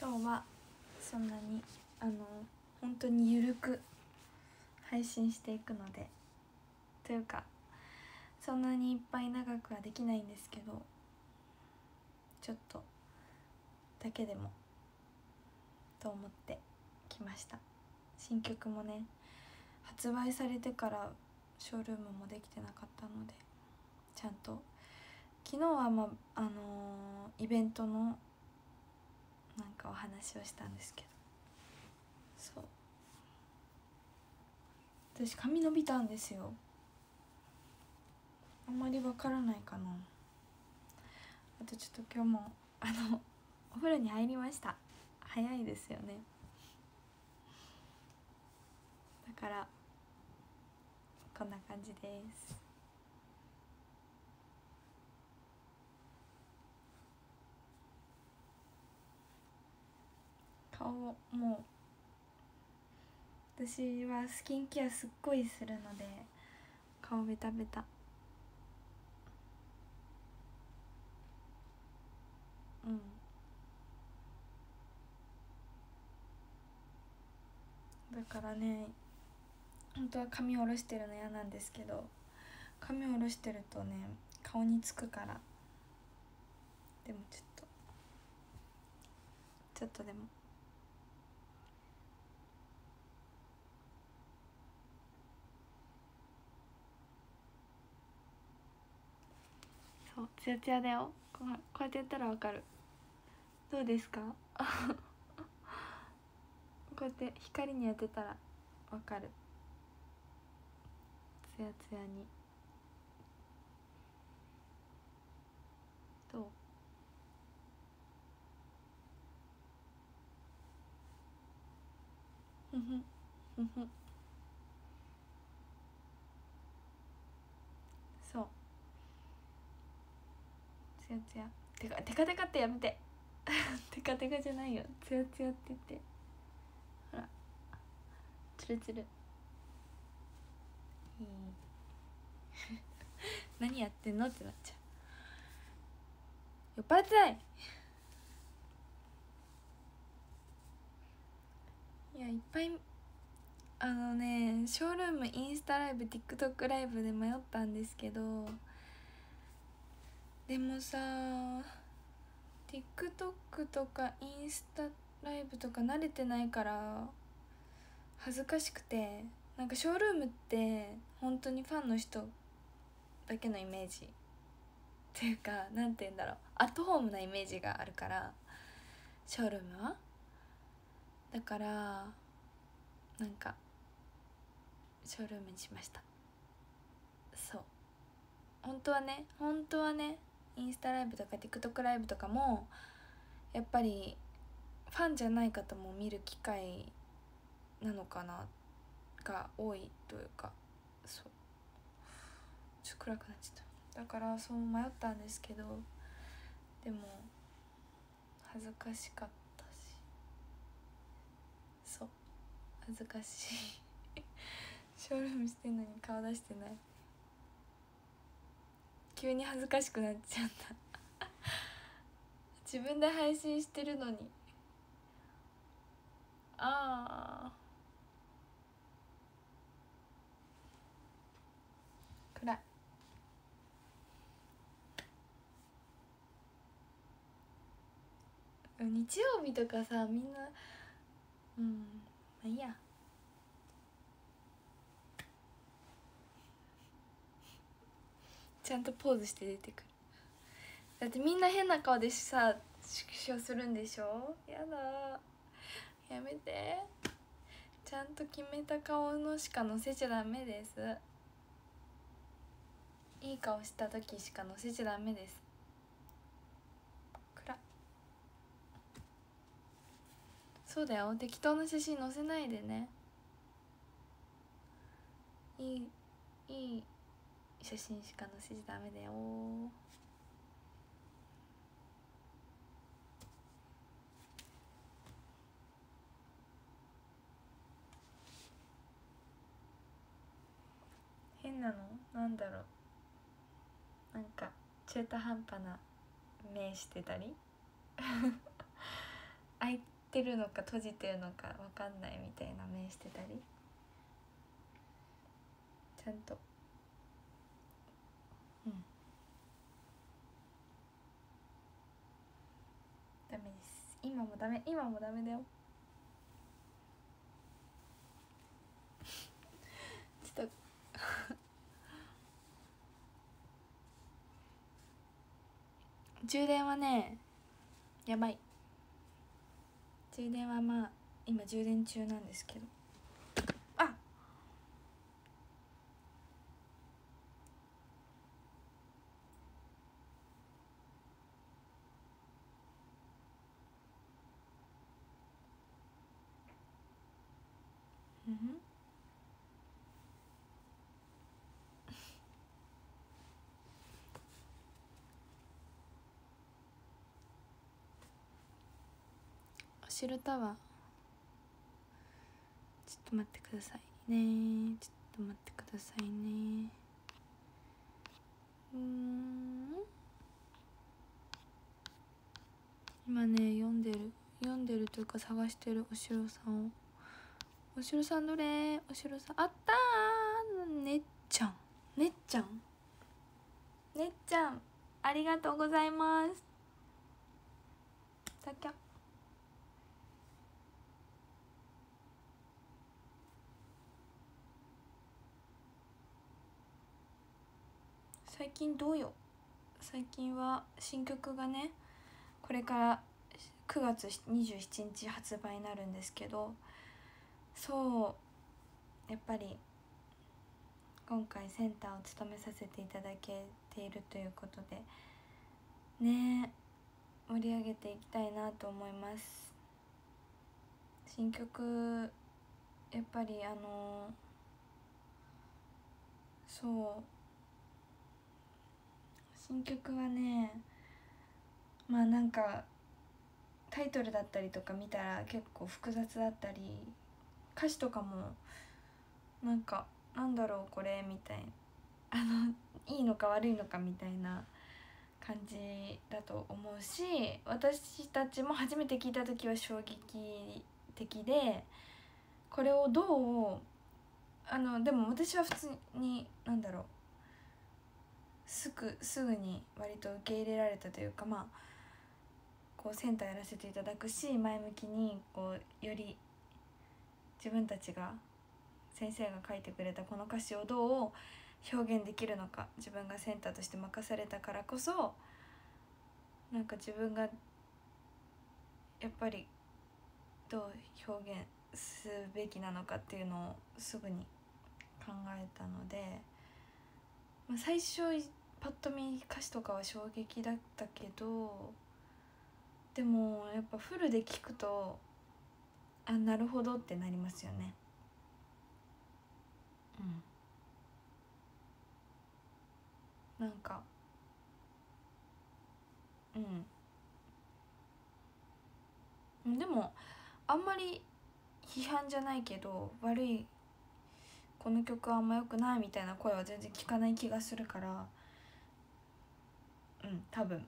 今日はそんなにあの本当にゆるく配信していくのでというかそんなにいっぱい長くはできないんですけどちょっとだけでもと思ってきました。新曲もね発売されてからショールームもできてなかったのでちゃんと昨日はまああのー、イベントのなんかお話をしたんですけど。そう。私髪伸びたんですよ。あんまりわからないかな。あとちょっと今日もあのお風呂に入りました。早いですよね。だからこんな感じです。顔も。う。私はスキンケアすっごいするので顔ベタベタ。うん。だからね本当は髪下ろしてるの嫌なんですけど髪下ろしてるとね顔につくから。でもちょっと。ちょっとでも。そうツヤツヤだよ。こうやってやったらわかる。どうですか？こうやって光に当てたらわかる。ツヤツヤに。どう？ふふふふそうツヤツヤ。てかテカテカってやめて。テカテカじゃないよ。ツヤツヤって言って。ほら。ツルツル。いい 何やってんのってなっちゃう。酔っ払ってない。いやいっぱいあのねショールームインスタライブ TikTok ライブで迷ったんですけどでもさ TikTok とかインスタライブとか慣れてないから恥ずかしくてなんかショールームって本当にファンの人だけのイメージ。っていうか何て言うんだろう。アットホームなイメージがあるからショールームは。だからなんかショールームにしました。そう。本当はね本当はねインスタライブとか TikTok ライブとかもやっぱりファンじゃない方も見る機会なのかなが多いというかそう。ちょっと暗くなっちゃった。だからそう迷ったんですけどでも恥ずかしかったし。そう。恥ずかしい。ショールームしてんのに顔出してない。急に恥ずかしくなっちゃった。自分で配信してるのに。ああ暗い。日曜日とかさみんなうんまあいいや。ちゃんとポーズして出てくる。だってみんな変な顔でさ縮小するんでしょ？やだ。やめて。ちゃんと決めた顔のしか載せちゃダメです。いい顔した時しか載せちゃダメです。暗そうだよ。適当な写真載せないでね。いいいい写真しか載せちゃダメだよ。変なの？なんだろう？なんか中途半端な目してたり？開いてるのか閉じてるのか分かんないみたいな目してたり？ちゃんとうんダメです今もダメ今もダメだよ。ちょっと。充電はねやばい。充電はまあ今充電中なんですけどあうんお城タワー。ちょっと待ってくださいね。ちょっと待ってくださいね。うん。今ね読んでる読んでるというか探してるお城さんを。お城さんどれ？お城さん。あったー。ねっちゃん。ねっちゃん。ねっちゃんありがとうございます。たきゃ最近どうよ？最近は新曲がねこれから9月27日発売になるんですけどそうやっぱり今回センターを務めさせていただけているということでね盛り上げていきたいなと思います。新曲やっぱりあのそう新曲はねまあなんかタイトルだったりとか見たら結構複雑だったり歌詞とかもなんかなんだろうこれみたいなあのいいのか悪いのかみたいな感じだと思うし私たちも初めて聞いた時は衝撃的でこれをどうあのでも私は普通に何だろうすぐすぐに割と受け入れられたというかまあこうセンターやらせていただくし前向きにこうより自分たちが先生が書いてくれたこの歌詞をどう表現できるのか自分がセンターとして任されたからこそなんか自分がやっぱりどう表現すべきなのかっていうのをすぐに考えたので、まあ、最初パッと見歌詞とかは衝撃だったけどでもやっぱフルで聞くとあなるほどってなりますよね。うん。なんかうん。でもあんまり批判じゃないけど悪いこの曲はあんま良くないみたいな声は全然聞かない気がするからうん多分。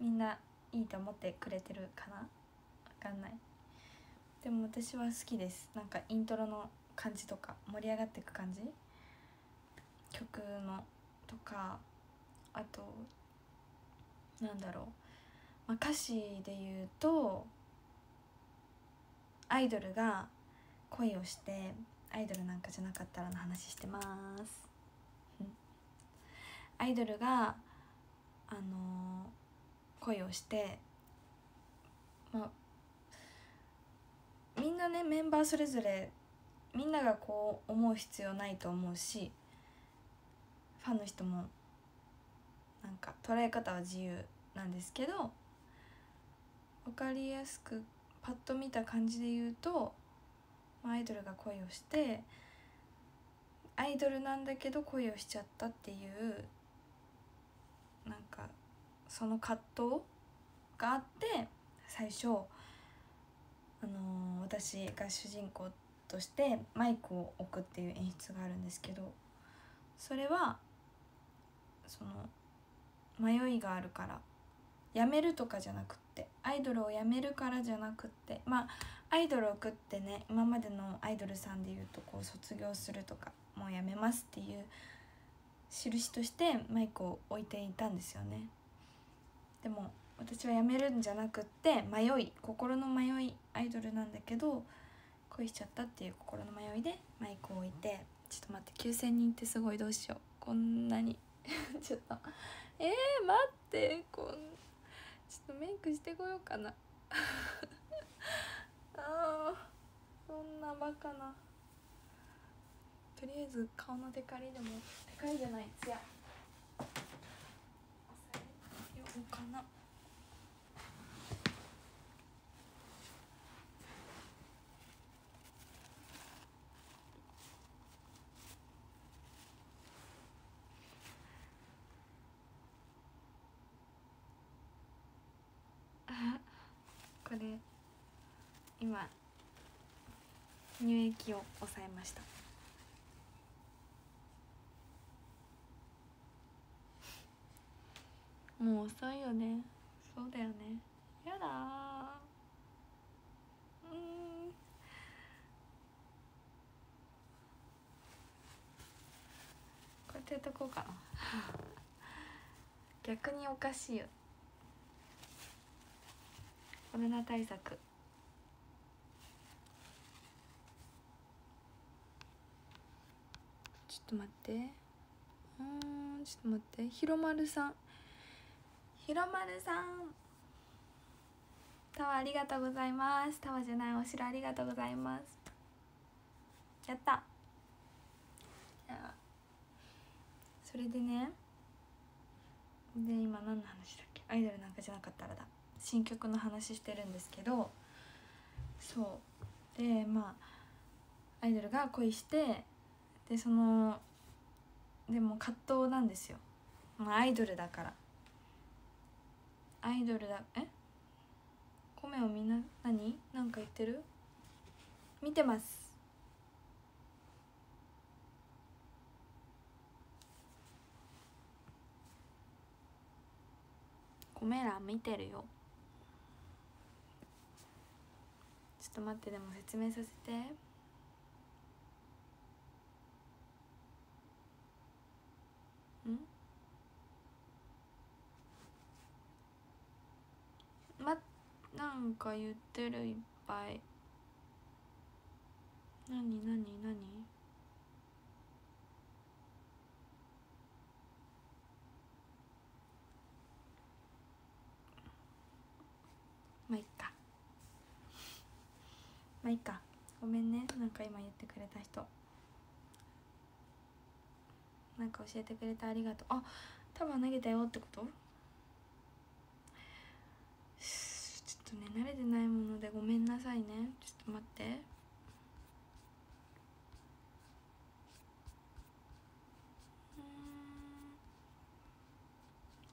みんないいと思ってくれてるかな？わかんない。でも私は好きです。なんかイントロの感じとか盛り上がっていく感じ？曲のとかあとなんだろう、まあ、歌詞で言うとアイドルが恋をしてアイドルなんかじゃなかったらの話してます。アイドルがあの、恋をしてまあみんなねメンバーそれぞれみんながこう思う必要ないと思うしファンの人もなんか捉え方は自由なんですけど分かりやすくパッと見た感じで言うとアイドルが恋をしてアイドルなんだけど恋をしちゃったっていうなんかその葛藤があって最初、あの、私が主人公としてマイクを置くっていう演出があるんですけどそれはその迷いがあるからやめるとかじゃなくってアイドルをやめるからじゃなくってまあアイドルを送ってね今までのアイドルさんでいうとこう卒業するとかもうやめますっていう印としてマイクを置いていたんですよね。でも私はやめるんじゃなくって迷い心の迷いアイドルなんだけど恋しちゃったっていう心の迷いでマイクを置いてちょっと待って9,000人ってすごいどうしよう。こんなに ちょっとえー、待ってこんちょっとメイクしてこようかな。あーそんなバカな。とりあえず顔のテカリでもテカリじゃない。ツヤ抑えようかな。これ今乳液を抑えました。もう遅いよね。そうだよね。やだー。うん。こうやってやっとこうかな。逆におかしいよ。コロナ対策。ちょっと待って。うんちょっと待って。ひろまるさん。ひろまるさん。タワーありがとうございます。タワーじゃないお城ありがとうございます。やった。それでね。で今何の話だっけ？アイドルなんかじゃなかったらだ。新曲の話してるんですけど。そう。でまあアイドルが恋してでそのでも葛藤なんですよ、まあ、アイドルだから。アイドルだ。え？米をみんな何？なんか言ってる？見てます。米ら見てるよ。ちょっと待ってでも説明させてんまなんか言ってるいっぱい。なになになにまあいっか。まあいいか。ごめんね。なんか今言ってくれた人。なんか教えてくれてありがとう。あ多分投げたよってことちょっとね慣れてないものでごめんなさいね。ちょっと待って。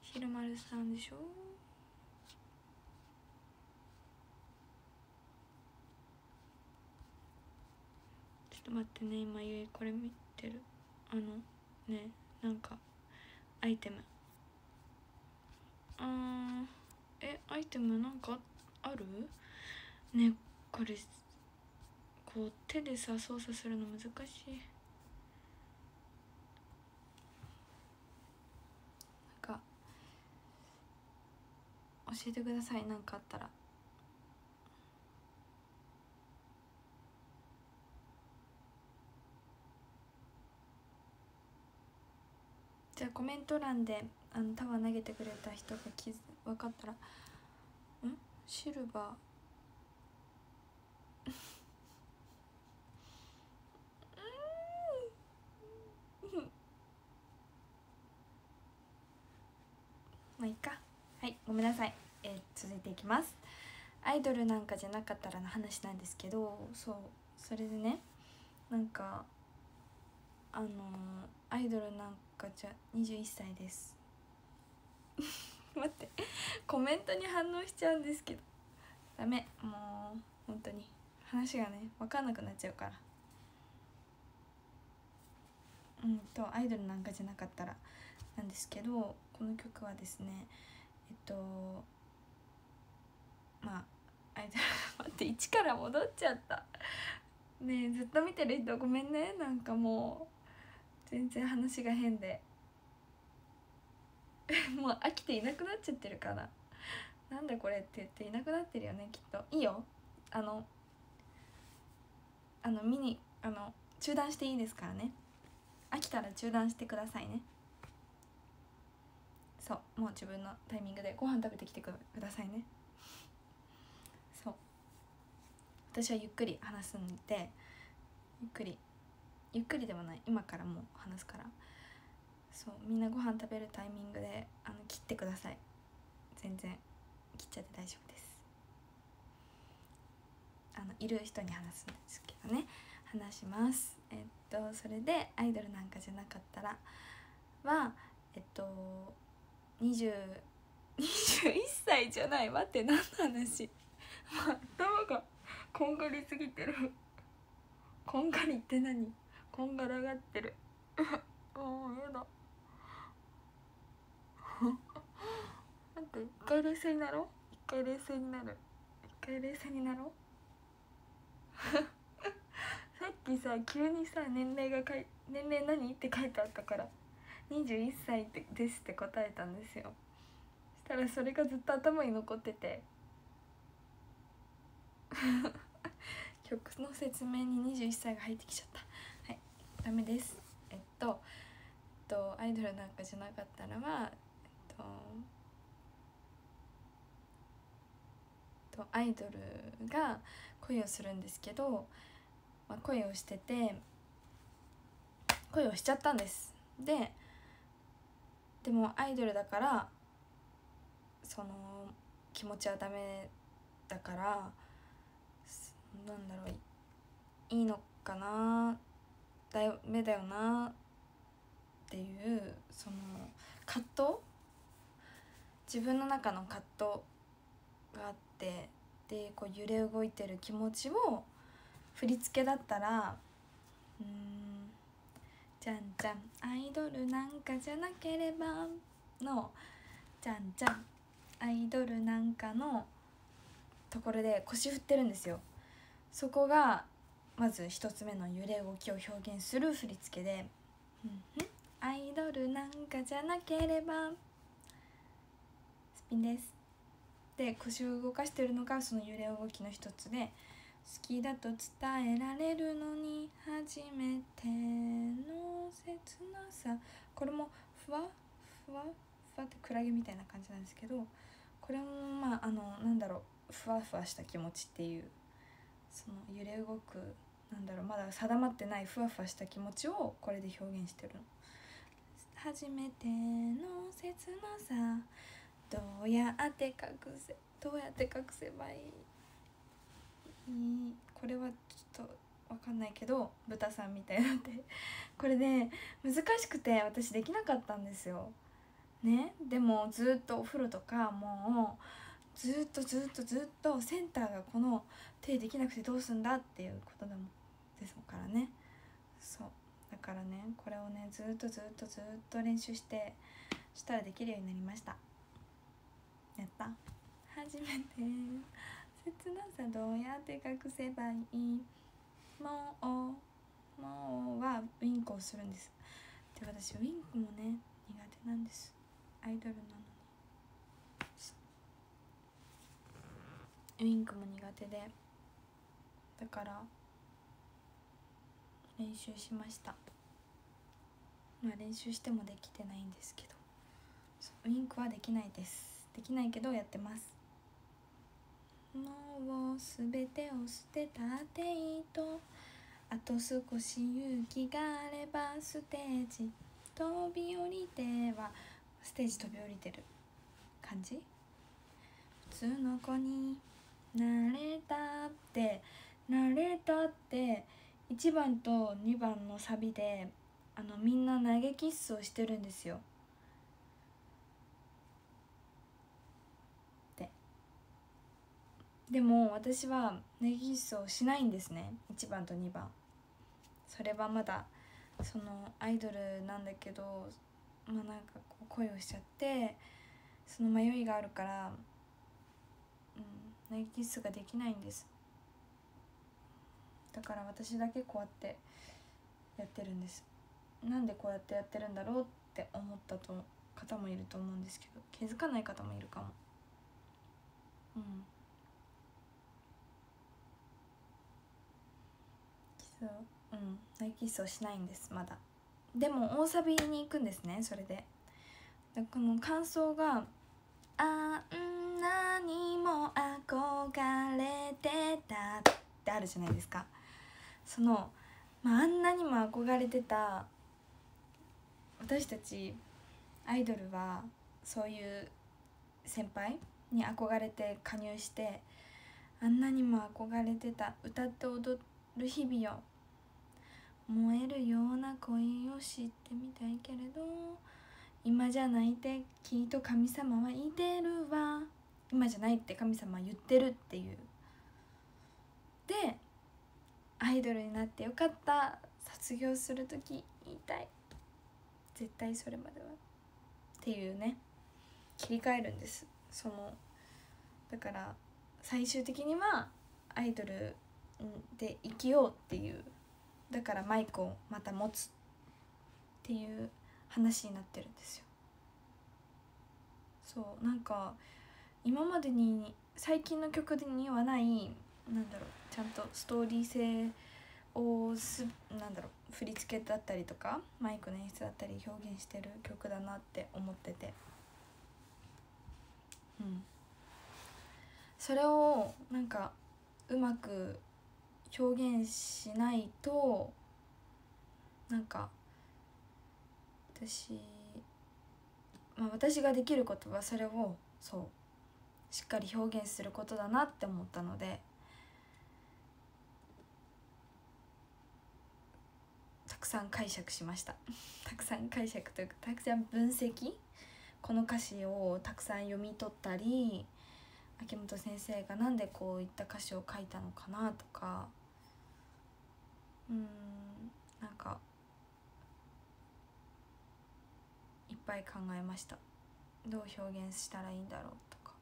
ひるまるさんでしょ？ちょっと待ってね今ゆえこれ見てる。あのねなんかアイテム。あーえアイテムなんかあある？ねこれこう手でさ操作するの難しい。なんか教えてください。何かあったら。じゃあコメント欄であのタワー投げてくれた人が気づ分かったらシルバー。まあいいか。はいごめんなさい、えー続いていきます。アイドルなんかじゃなかったらの話なんですけどそうそれでねなんかあのーアイドルなんかじゃ21歳です。待って。コメントに反応しちゃうんですけど。ダメ。もう本当に。話がね分かんなくなっちゃうから。うんとアイドルなんかじゃなかったらなんですけどこの曲はですねえっとまああいつ待って一から戻っちゃった。ねえずっと見てる人ごめんね。なんかもう全然話が変で。もう飽きていなくなっちゃってるかななんだこれって言っていなくなってるよねきっと。いいよ。あのあの見にあの中断していいですからね。飽きたら中断してくださいね。そうもう自分のタイミングでご飯食べてきてくださいね。そう。私はゆっくり話すんでゆっくりゆっくりでもない。今からもう話すから。そうみんなご飯食べるタイミングであの切ってください。全然切っちゃって大丈夫です。あのいる人に話すんですけどね。話します。えっとそれでアイドルなんかじゃなかったらはえっと20 21歳じゃない待って何の話？頭がこんがりすぎてる。こんがりって何？こんがらがってる。もうやだ。待って一回冷静になろう？一回冷静になる。一回冷静になろう？さっきさ急にさ年齢がかい年齢何？って書いてあったから21歳ですって答えたんですよ。そしたらそれがずっと頭に残ってて 曲の説明に21歳が入ってきちゃった。はいダメです。えっとえっとアイドルなんかじゃなかったらはえっとアイドルが恋をするんですけど、まあ、恋をしてて恋をしちゃったんです。ででもアイドルだからその気持ちはダメだからなんだろういいのかなだよ目だよなっていうその葛藤自分の中の葛藤があってでこう揺れ動いてる気持ちを振り付けだったらうん「じゃんじゃんアイドルなんかじゃなければ」の「じゃんじゃんアイドルなんか」のところで腰振ってるんですよ。そこがまず一つ目の揺れ動きを表現する振り付けで「うんアイドルなんかじゃなければ」ピンです。で腰を動かしてるのがその揺れ動きの一つで好きだと伝えられるのに初めての切なさ。これもふわふわふわってクラゲみたいな感じなんですけどこれもまああのなんだろうふわふわした気持ちっていうその揺れ動くなんだろうまだ定まってないふわふわした気持ちをこれで表現してるの。初めての切なさ。どうやって隠せどうやって隠せばいい？これはちょっと分かんないけど豚さんみたいなんで。これね難しくて私できなかったんですよ。ね？でもずっとお風呂とかもうずっとずっとずっとセンターがこの手できなくてどうすんだっていうことだもですからね。そう。だからねこれをねずっとずっとずっと練習してしたらできるようになりました。やった。初めて。切なさどうやって。隠せばいいもうもうはウィンクをするんですで私ウィンクもね苦手なんですアイドルなのにウインクも苦手でだから練習しましたまあ練習して。もできて。ないんですけどウインクはできないですできないけどやってます。もう全てを捨てたていいとあと少し勇気があればステージ飛び降りてはステージ飛び降りてる感じ？普通の子になれたってなれたって1番と2番のサビであのみんな投げキッスをしてるんですよ。ででも私は投げキスをしないんですね。1番と2番。それはまだそのアイドルなんだけどまあなんかこう恋をしちゃってその迷いがあるから、うん、投げキスができないんです。だから私だけこうやってやってるんです。なんでこうやってやってるんだろうって思ったと方もいると思うんですけど気づかない方もいるかも。うん。キスをうん。ナイキスをしないんですまだ。でも大サビに行くんですねそれで。でこの感想が「あんなにも憧れてた」ってあるじゃないですか。その、まあ、あんなにも憧れてた私たちアイドルはそういう先輩に憧れて加入してあんなにも憧れてた歌って踊る日々よ燃えるような恋を知ってみたいけれど今じゃないってきっと神様は言ってるわ。今じゃないって神様は言ってるっていう。でアイドルになってよかった。卒業する時言いたい。絶対それまでは。っていうね。切り替えるんです。そのだから最終的にはアイドルで生きようっていう。だからマイクをまた持つっていう話になってるんですよ。そうなんか今までに最近の曲にはないなんだろうちゃんとストーリー性をすなんだろう振り付けだったりとかマイクの演出だったり表現してる曲だなって思ってて。うん。それをなんかうまく表現しないとなんか私まあ私ができることはそれをそうしっかり表現することだなって思ったのでたくさん解釈しました。たくさん解釈というかたくさん分析。この歌詞をたくさん読み取ったり秋元先生が何でこういった歌詞を書いたのかなとかうんなんかいっぱい考えました。どう表現したらいいんだろうとか。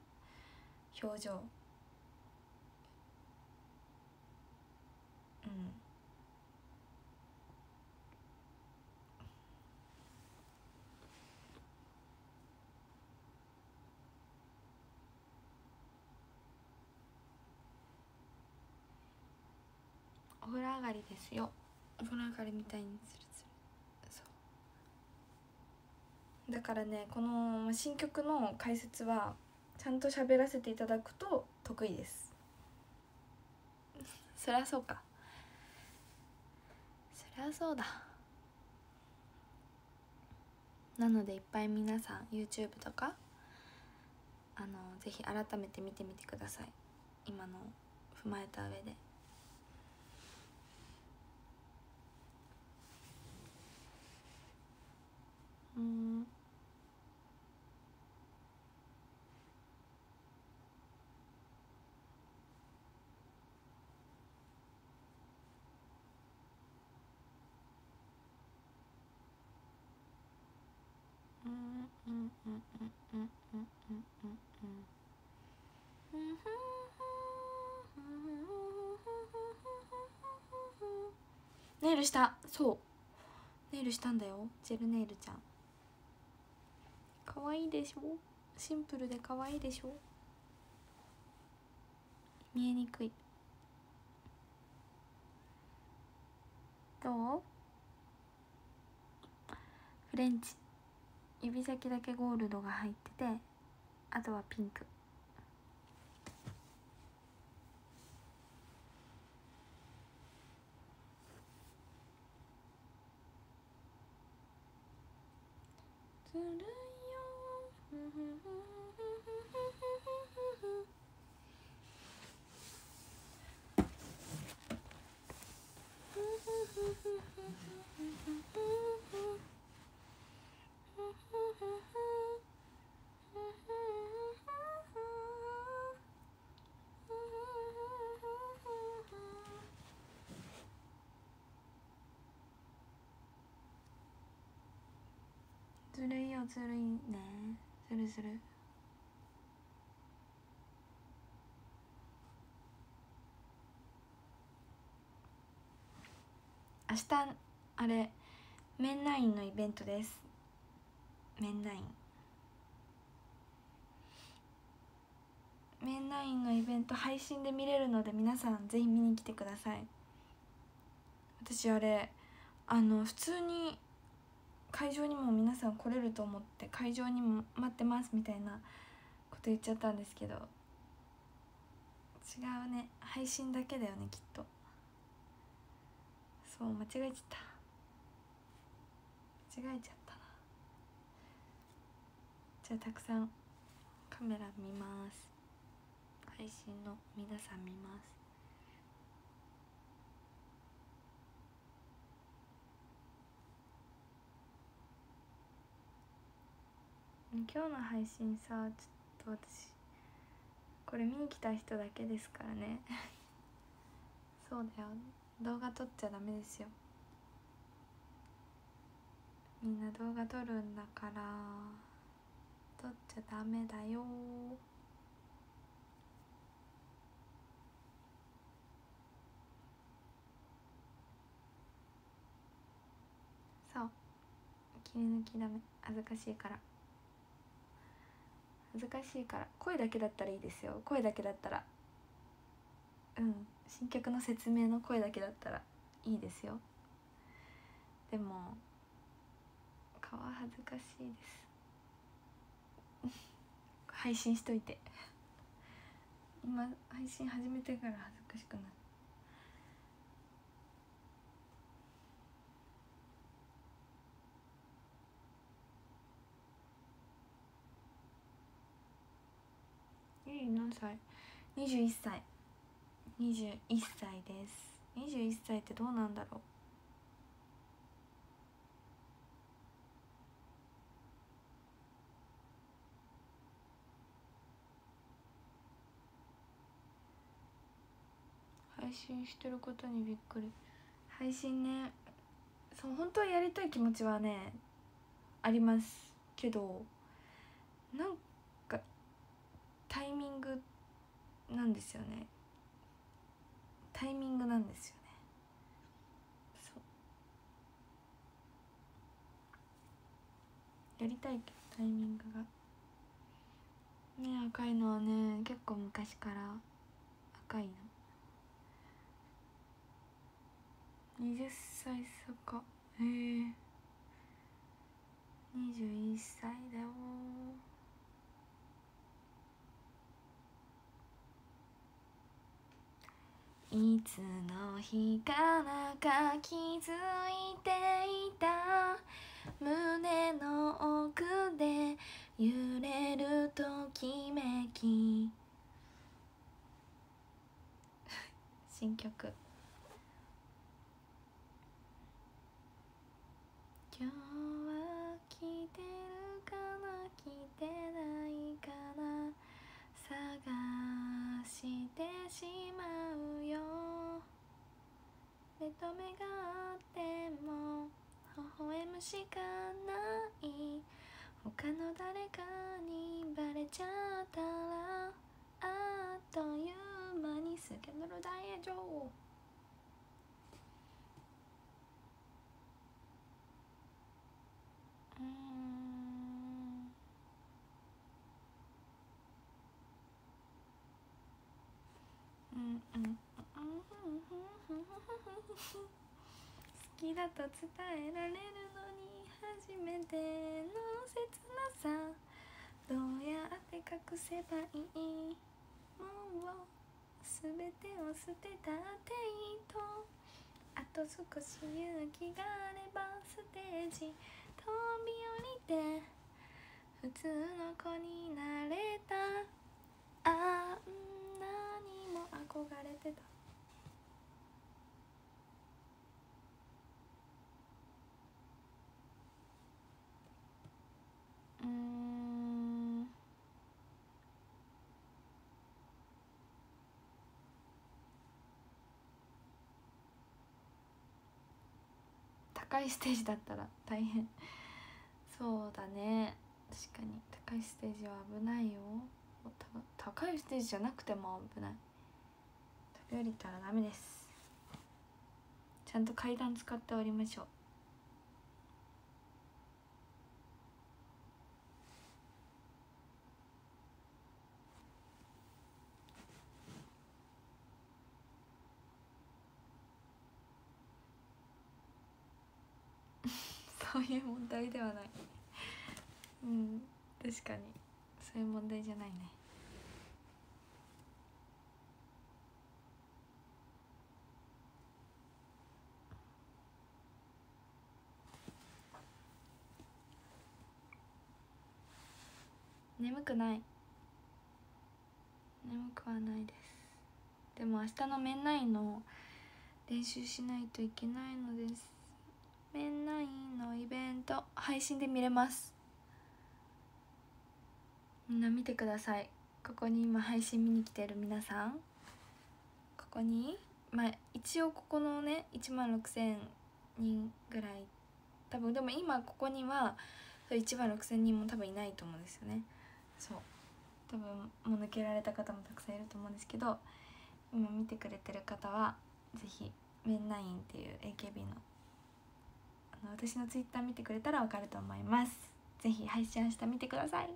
表情。うん。上がりですよ。お風呂上がりみたいにするそう。だからねこの新曲の解説はちゃんと喋らせていただくと得意です。そりゃそうか。そりゃそうだ。なのでいっぱい皆さん YouTube とかあのぜひ改めて見てみてください。今の踏まえた上でうんネイルしたそうネイルしたんだよジェルネイルちゃん可愛いでしょ？シンプルで可愛いでしょ？見えにくい。どう？フレンチ。指先だけゴールドが入っててあとはピンク。ずるいよずるいよずるいね。ずるずる。明日あれメンナインのイベントです。メンナインメンナインのイベント配信で見れるので皆さんぜひ見に来てください。私あれあの普通に会場にも皆さん来れると思って会場にも待ってますみたいなこと言っちゃったんですけど。違うね。配信だけだよねきっと。そう間違えちゃった。間違えちゃったな。じゃあたくさんカメラ見ます。配信の皆さん見ます。今日の配信さちょっと私これ見に来た人だけですからね。そうだよ。動画撮っちゃダメですよ。みんな動画撮るんだから撮っちゃダメだよ。そう。切り抜きダメ。恥ずかしいから。恥ずかしいから。声だけだったらいいですよ。声だけだったら。うん。新曲の説明の声だけだったらいいですよ。でも顔は恥ずかしいです。配信しといて。今配信始めてから恥ずかしくなる。ゆい何歳 ?21 歳21歳です。21歳ってどうなんだろう？配信してることにびっくり。配信ねそう本当はやりたい気持ちはねありますけどなんかタイミングなんですよね。タイミングなんですよね。そう。やりたいけどタイミングが。目赤いのはね結構昔から赤いの。20歳差か。へえ。21歳だよいつの日かなんか気づいていた胸の奥で揺れるときめき。新曲。今日は来てるかな？来てないかな？探してしまうよ。目と目があっても微笑むしかない。他の誰かにバレちゃったらあっという間にスキャンダル大炎上うんうんうんうん好きだと伝えられるのに初めての切なさどうやって隠せばいいもう全てを捨てたっていいとあと少し勇気があればステージ飛び降りて普通の子になれたあん。憧れてた。うん。高いステージだったら大変。そうだね。確かに。高いステージは危ないよ。高いステージじゃなくても危ない。飛び降りたらダメです。ちゃんと階段使っておりましょう。そういう問題ではない。うん確かに。そういう問題じゃないね。眠くない。眠くはないです。でも明日のメンナインの練習しないといけないのです。メンナインのイベント配信で見れます。みんな見てください。ここに今配信見に来てる皆さん。ここにまあ一応ここのね1万6000人ぐらい。多分でも今ここには1万6000人も多分いないと思うんですよね。そう。多分もう抜けられた方もたくさんいると思うんですけど今見てくれてる方は是非メンナインっていう AKB のあの私のツイッター見てくれたらわかると思います。是非配信明日見てください。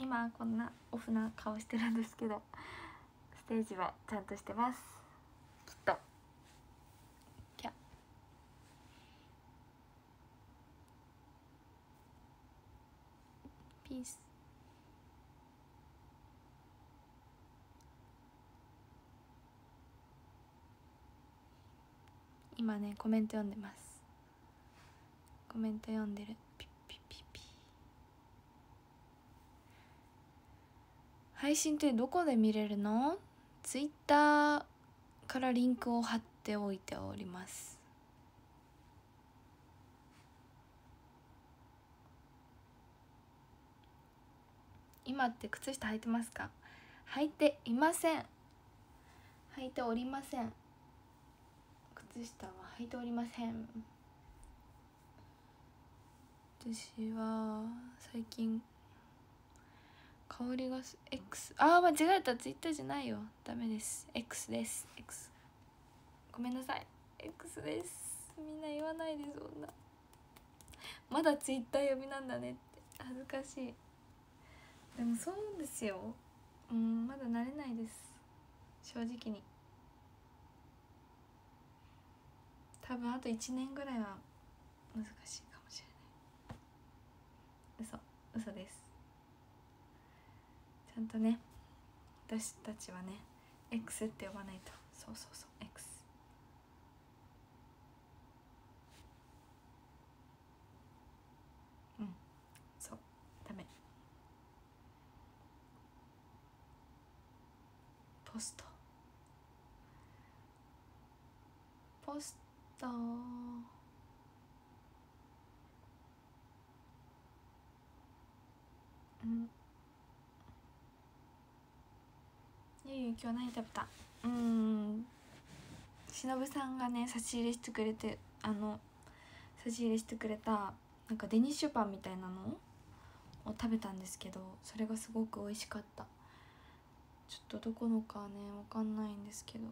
今こんなオフな顔してるんですけどステージはちゃんとしてますきっとキャピース今ねコメント読んでます。コメント読んでる。ピッピッピッピ配信ってどこで見れるの？ツイッターからリンクを貼っておいております。今って靴下履いてますか？履いていません。履いておりません。靴下は履いておりません。私は最近香りがす X ああ間違えた。ツイッターじゃないよ。ダメです。X です。X ごめんなさい。X です。みんな言わないでそんな。まだツイッター呼びなんだねって。恥ずかしい。でもそうですよ。うんまだ慣れないです。正直に。多分あと1年ぐらいは難しいかもしれない。嘘。嘘です。ちゃんとね私たちはね X って呼ばないと。そうそうそう X うんそうダメポスト。ポスト。うん。ゆゆ今日何食べた？うん。しのぶさんがね差し入れしてくれてあの差し入れしてくれたなんかデニッシュパンみたいなのを食べたんですけどそれがすごく美味しかった。ちょっとどこのかねわかんないんですけど。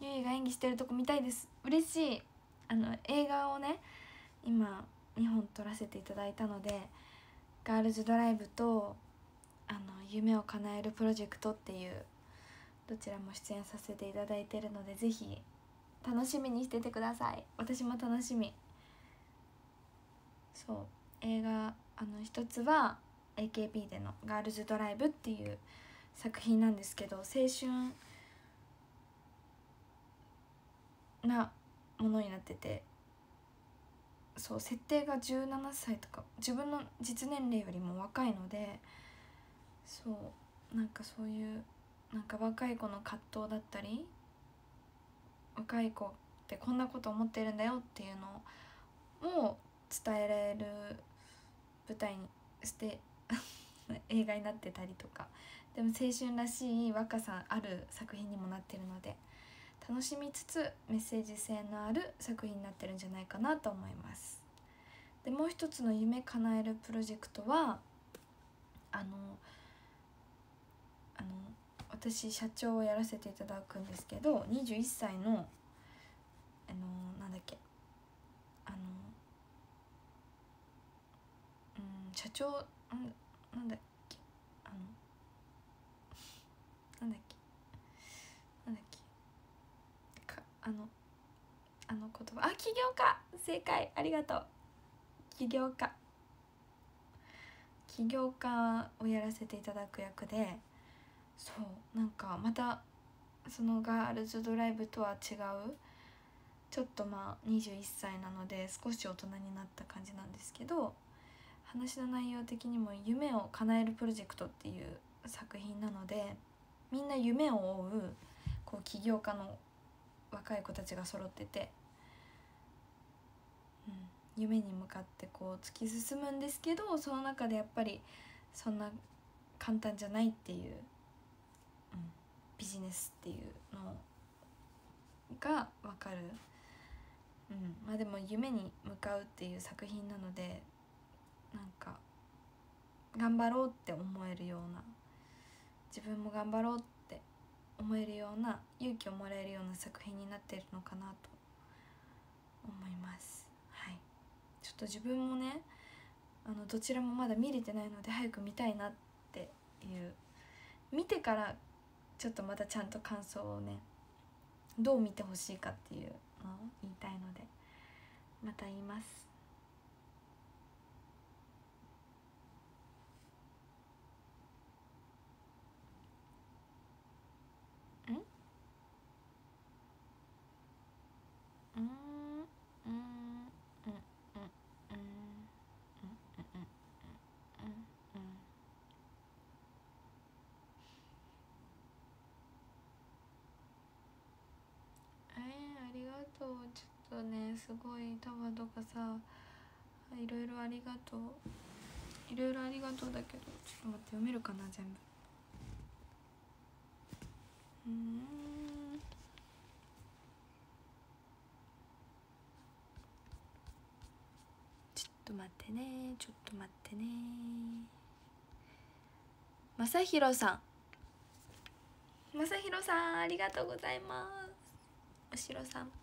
ゆいが演技してるとこ見たいです。嬉しい。あの映画をね今2本撮らせていただいたので「ガールズドライブ」と「あの夢を叶えるプロジェクト」っていうどちらも出演させていただいてるのでぜひ楽しみにしててください。私も楽しみ。そう。映画あの一つは AKB での「ガールズドライブ」っていう作品なんですけど青春なものになっててそう設定が17歳とか自分の実年齢よりも若いのでそうなんかそういうなんか若い子の葛藤だったり若い子ってこんなこと思ってるんだよっていうのを伝えられる舞台にして 映画になってたりとか。でも青春らしい若さある作品にもなってるので楽しみつつメッセージ性のある作品になってるんじゃないかなと思います。でもう一つの夢叶えるプロジェクトはあのあの私社長をやらせていただくんですけど21歳のあのなんだっけあのうん社長なんなんだっけ？あのなんだっけ？なんだっけかあのあの言葉。あ起業家正解ありがとう起業家起業家をやらせていただく役で。そうなんかまたそのガールズドライブとは違う。ちょっとまあ21歳なので少し大人になった感じなんですけど。話の内容的にも「夢を叶えるプロジェクト」っていう作品なのでみんな夢を追うこう起業家の若い子たちが揃ってて、うん、夢に向かってこう突き進むんですけどその中でやっぱりそんな簡単じゃないっていう、うん、ビジネスっていうのが分かる、うん、まあでも夢に向かうっていう作品なのでなんか頑張ろうって思えるような自分も頑張ろうって思えるような勇気をもらえるような作品になっているのかなと思います。はい。ちょっと自分もねあのどちらもまだ見れてないので早く見たいなっていう。見てからちょっとまたちゃんと感想をねどう見てほしいかっていうのを言いたいのでまた言いますそうちょっとねすごいタワーとかさいろいろありがとう。いろいろありがとうだけどちょっと待って読めるかな全部。うん。ちょっと待ってねちょっと待ってね。まさひろさん。まさひろさんありがとうございます。おしろさん。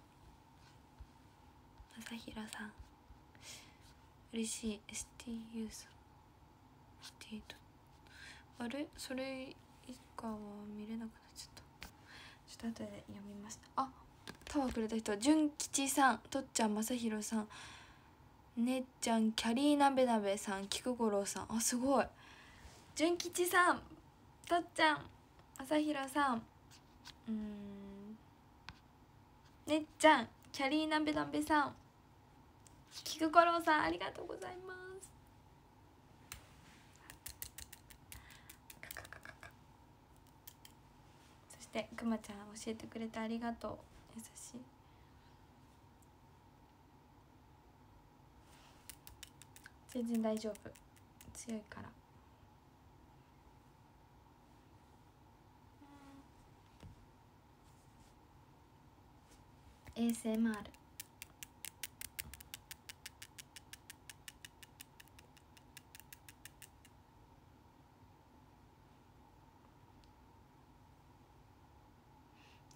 朝平さん。嬉しい。STU さん ST とあれそれ以下は見れなくなっちゃった。ちょっと後で読みます。あタワーくれた人。純吉さん。とっちゃん正弘さん。ねっちゃんキャリーなべなべさん菊五郎さん。あすごい。純吉さん。とっちゃん正弘さん。うん。ねっちゃんキャリーなべなべさん。菊五郎さんありがとうございます。そしてくまちゃん教えてくれてありがとう。優しい。全然大丈夫。強いから。ASMR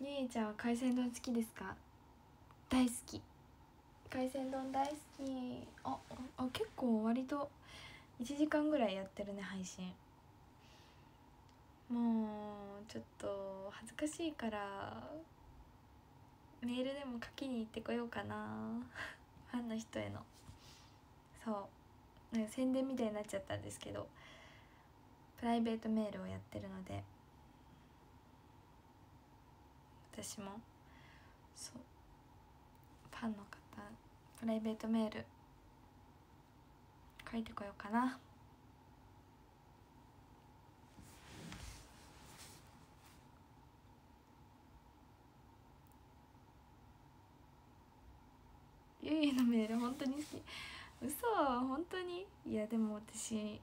りえちゃんは海鮮丼好きですか？大好き。海鮮丼大好き。ああ結構割と1時間ぐらいやってるね配信。もうちょっと恥ずかしいからメールでも書きに行ってこようかな。ファンの人への。そう。宣伝みたいになっちゃったんですけどプライベートメールをやってるので私も。そう。ファンの方プライベートメール。書いてこようかな。ゆいのメール本当に好き。嘘。本当に？いやでも私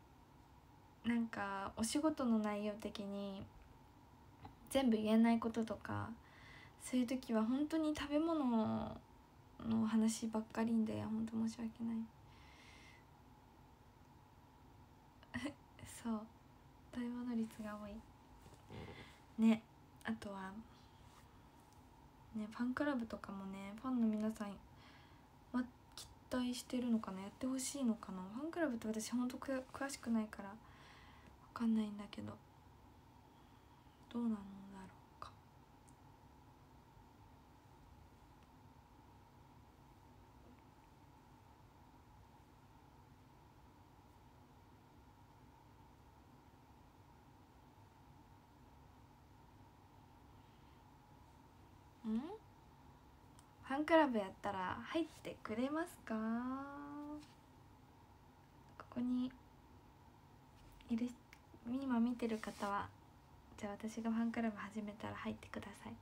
なんかお仕事の内容的に全部言えないこととかそういう時は本当に食べ物の話ばっかりんで本当申し訳ない。そう。食べ物率が多い。ね。あとはねファンクラブとかもねファンの皆さんは期待してるのかなやってほしいのかな。ファンクラブって私ほんと詳しくないから分かんないんだけど。どうなのだろうかんファンクラブやったら入ってくれますか？ここにいる今見てる方はじゃあ私がファンクラブ始めたら入ってください。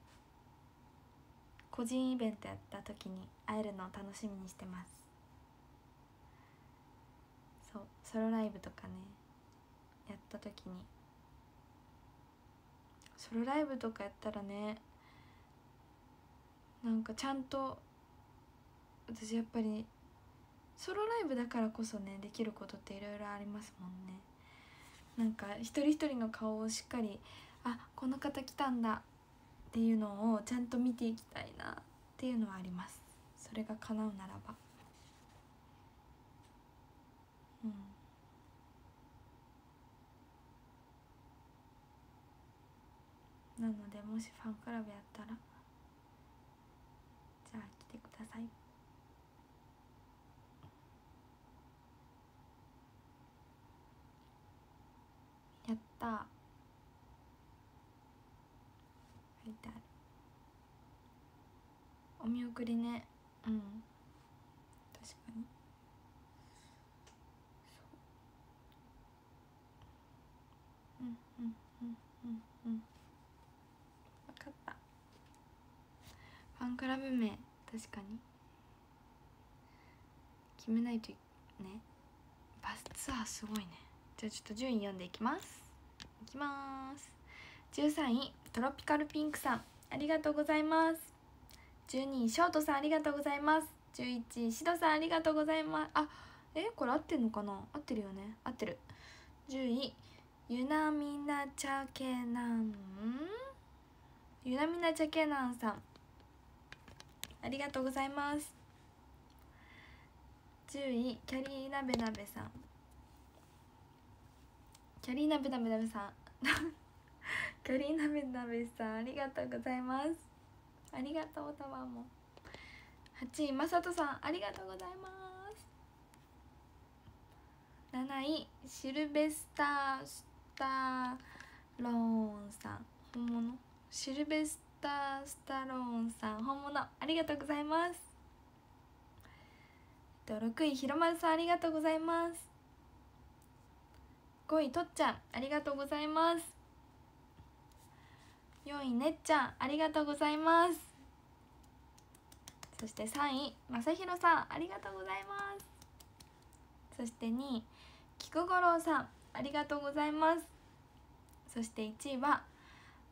個人イベントやった時に会えるのを楽しみにしてます。そうソロライブとかねやった時に。ソロライブとかやったらねなんかちゃんと私やっぱりソロライブだからこそねできることっていろいろありますもんね。なんか一人一人の顔をしっかりあこの方来たんだっていうのをちゃんと見ていきたいなっていうのはあります。それが叶うならば。うん。なのでもしファンクラブやったらださい。やった。書いてある。お見送りね。うん。確かに。そう。うんうんうんうんうん。分かった。ファンクラブ名。確かに。決めないとねバスツアーすごいね。じゃあちょっと順位読んでいきます。いきます。13位トロピカルピンクさん。ありがとうございます。12位ショートさんありがとうございます。11位シドさんありがとうございます。あえこれ合ってんのかな？合ってるよね。合ってる。10位ユナミナチャケナン。ユナミナチャケナンさん。ありがとうございます。10位キャリーナベナベさん。キャリーナベナベナベさん。キャリーナベナベさんありがとうございます。ありがとうタワーも8位まさとさんありがとうございます。7位シルベスタースターローンさん。本物？シルベスタースタローンさん本物ありがとうございます。6位ひろまるさんありがとうございます。5位とっちゃんありがとうございます。4位ねっちゃんありがとうございます。そして3位まさひろさんありがとうございます。そして2位菊五郎さんありがとうございます。そして1位は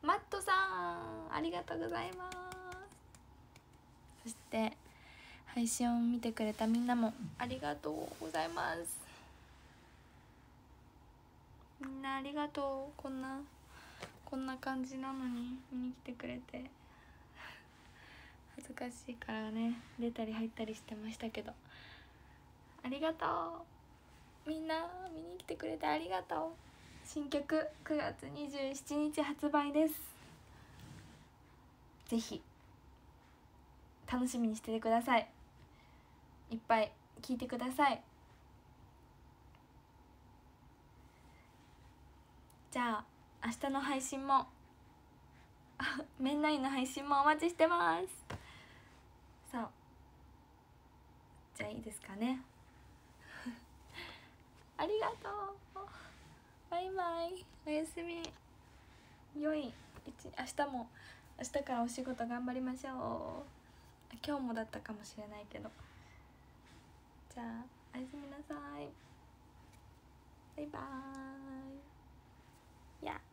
マットさんありがとうございます。そして配信を見てくれたみんなもありがとうございます。みんなありがとう。こんなこんな感じなのに見に来てくれて。恥ずかしいからね出たり入ったりしてましたけど。ありがとう。みんな見に来てくれてありがとう。新曲9月27日発売です。ぜひ楽しみにしててください。いっぱい聴いてください。じゃあ明日の配信もメンナインの配信もお待ちしてます。そう。じゃあいいですかね。ありがとう。バイバイ。おやすみ。良い一明日も明日からお仕事頑張りましょう。今日もだったかもしれないけど。じゃあおやすみなさい。バイバーイ。Yeah.